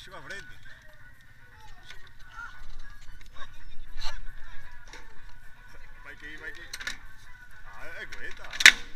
chegou à frente. Vai cair, vai cair. Ah, aguenta.